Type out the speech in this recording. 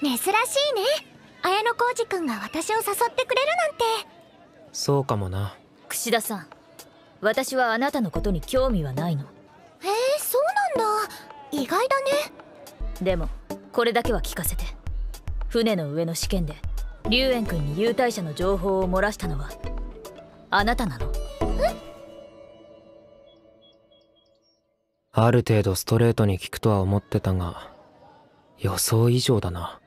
珍しいね。綾野浩二君が私を誘ってくれるなんて。そうかもな。櫛田さん私はあなたのことに興味はないの。へえそうなんだ。意外だね。でもこれだけは聞かせて。船の上の試験で龍炎君に優待者の情報を漏らしたのはあなたなの。ある程度ストレートに聞くとは思ってたが予想以上だな。